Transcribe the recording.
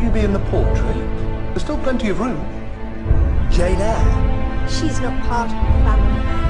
You be in the portrait? There's still plenty of room. Jane Eyre? She's not part of the family.